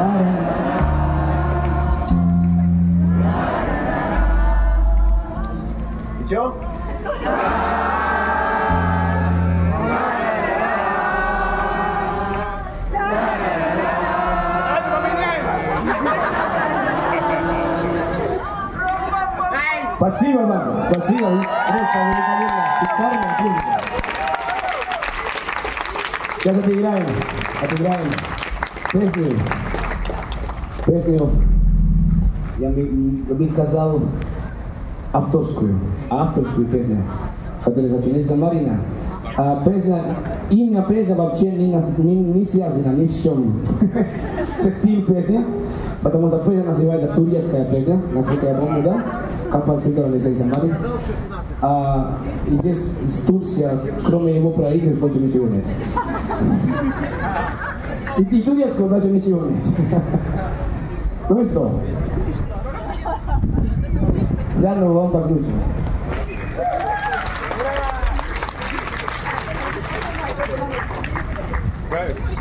Еще? Спасибо вам, спасибо, просто великолепно, шикарно, отлично. Сейчас отыграем, отыграем песню, песню, я бы, сказал, авторскую, авторскую песню, которая сочинится Марина. А песня, имя песня вообще не, нас- не, не связано ни с чем со стиль песни, потому что песня называется турецкая песня, насколько я помню, да? Композитор Алексей Самарин. А, здесь Турция, кроме его проигрывает, больше ничего нет. И, и турецкого даже ничего нет. Não é estão. Já não vamos para as músicas. Right.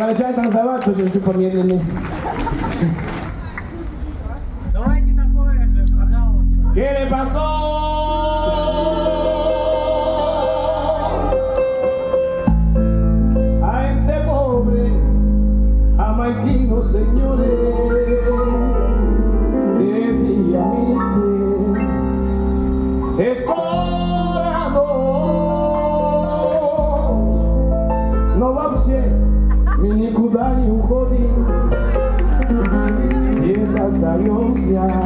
Продолжай танцевать, тоже чуть помедленнее. Давайте такое же, пожалуйста. ¿Qué le pasó? A este pobre jamaiquino, señores, decía mister, explorador, no вообще мы Yeah.